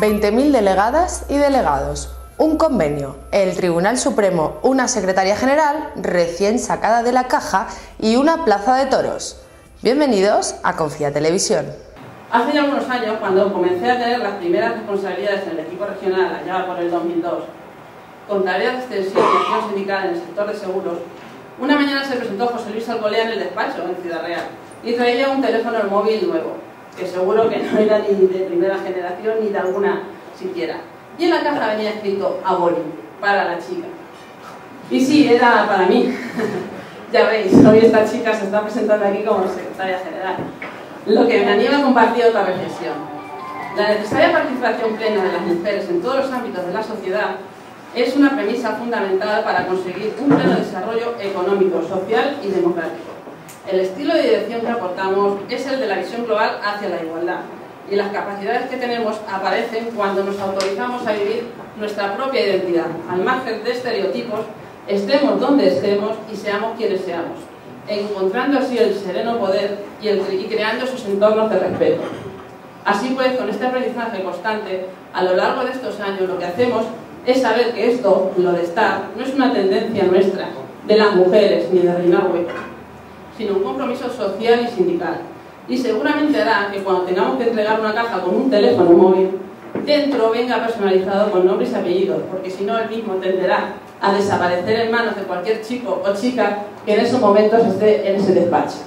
20.000 delegadas y delegados, un convenio, el Tribunal Supremo, una secretaria general recién sacada de la caja y una plaza de toros. Bienvenidos a Confía Televisión. Hace ya algunos años, cuando comencé a tener las primeras responsabilidades en el equipo regional, allá por el 2002, con tareas de extensión y acción sindical en el sector de seguros, una mañana se presentó José Luis Alcolea en el despacho, en Ciudad Real, y traía un teléfono móvil nuevo que seguro que no era ni de primera generación ni de alguna siquiera. Y en la caja venía escrito Abori, para la chica. Y sí, era para mí. Ya veis, hoy esta chica se está presentando aquí como secretaria general. Lo que me anima a compartir otra reflexión. La necesaria participación plena de las mujeres en todos los ámbitos de la sociedad es una premisa fundamental para conseguir un pleno desarrollo económico, social y democrático. El estilo de dirección que aportamos es el de la visión global hacia la igualdad y las capacidades que tenemos aparecen cuando nos autorizamos a vivir nuestra propia identidad, al margen de estereotipos, estemos donde estemos y seamos quienes seamos, encontrando así el sereno poder y, y creando esos entornos de respeto. Así pues, con este aprendizaje constante, a lo largo de estos años lo que hacemos es saber que esto, lo de estar, no es una tendencia nuestra, de las mujeres, ni de reinar huecos sino un compromiso social y sindical. Y seguramente hará que cuando tengamos que entregar una caja con un teléfono móvil, dentro venga personalizado con nombres y apellidos, porque si no el mismo tenderá a desaparecer en manos de cualquier chico o chica que en esos momentos esté en ese despacho.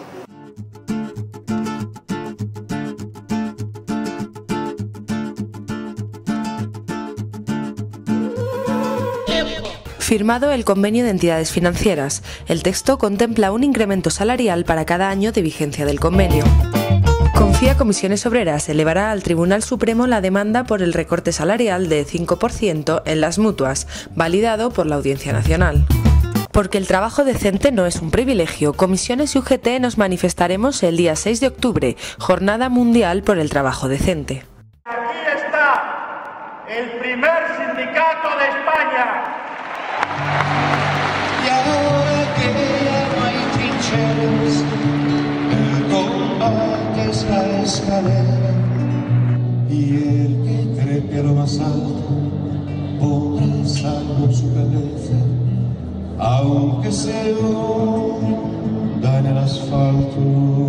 Firmado el convenio de entidades financieras. El texto contempla un incremento salarial para cada año de vigencia del convenio. Confía Comisiones Obreras elevará al Tribunal Supremo la demanda por el recorte salarial de 5% en las mutuas, validado por la Audiencia Nacional. Porque el trabajo decente no es un privilegio, Comisiones y UGT nos manifestaremos el día 6 de octubre, Jornada Mundial por el Trabajo Decente. Aquí está el primer sindicato de España escalera y el que trepe a lo más alto pondrá salvo su cabeza, aunque se hunda en el asfalto.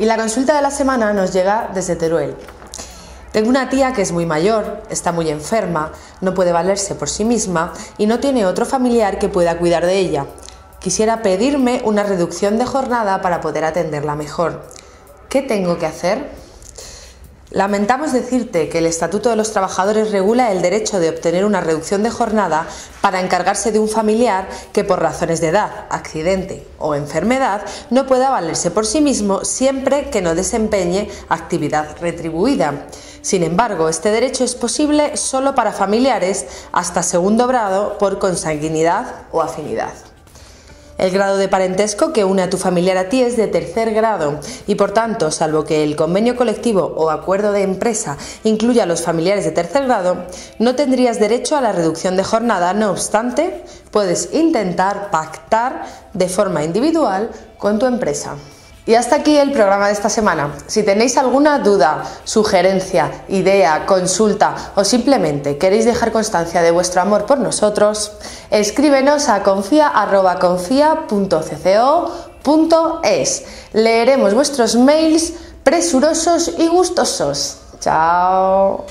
Y la consulta de la semana nos llega desde Teruel. Tengo una tía que es muy mayor, está muy enferma, no puede valerse por sí misma y no tiene otro familiar que pueda cuidar de ella. Quisiera pedirme una reducción de jornada para poder atenderla mejor. ¿Qué tengo que hacer? Lamentamos decirte que el Estatuto de los Trabajadores regula el derecho de obtener una reducción de jornada para encargarse de un familiar que por razones de edad, accidente o enfermedad no pueda valerse por sí mismo siempre que no desempeñe actividad retribuida. Sin embargo, este derecho es posible solo para familiares hasta segundo grado por consanguinidad o afinidad. El grado de parentesco que une a tu familiar a ti es de tercer grado y por tanto, salvo que el convenio colectivo o acuerdo de empresa incluya a los familiares de tercer grado, no tendrías derecho a la reducción de jornada. No obstante, puedes intentar pactar de forma individual con tu empresa. Y hasta aquí el programa de esta semana. Si tenéis alguna duda, sugerencia, idea, consulta o simplemente queréis dejar constancia de vuestro amor por nosotros, escríbenos a confia.confia.cco.es. Leeremos vuestros mails presurosos y gustosos. Chao.